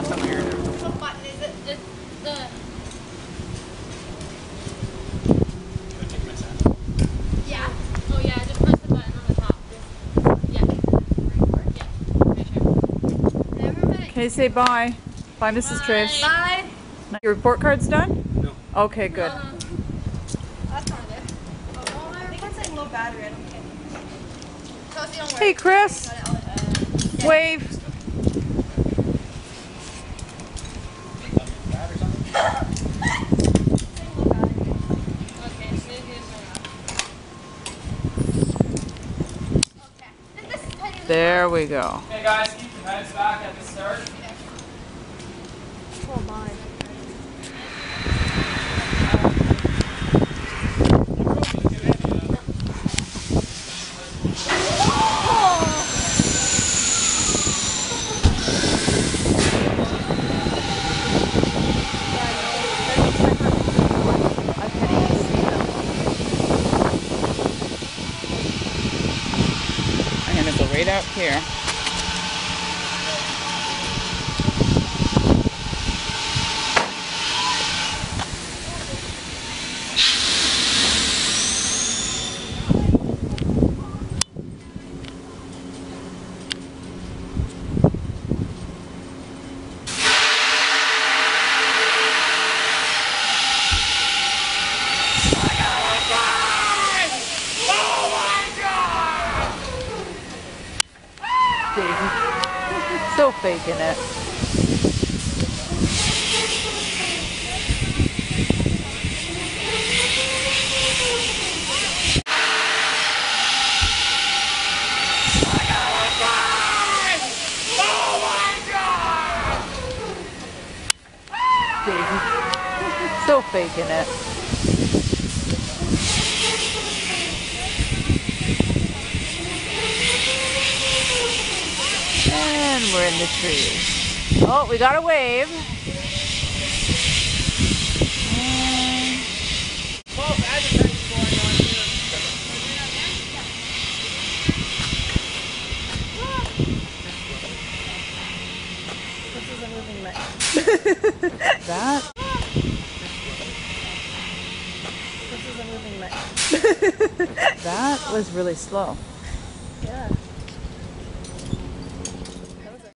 last time I heard it. What button is it? It's the Take my sound. Yeah. oh yeah, just press the button on the top. Yeah. Yeah. Okay, sure. Okay, say bye. Bye, Mrs. Trish. Bye. Your report card's done? No. Okay, good. Uh, That's not it. Oh, There we go. Hey guys, keep your heads back at the start. Oh my. Out here. So faking it. Davey. so faking it. We're in the tree. Oh, we got a wave. That. that was really slow.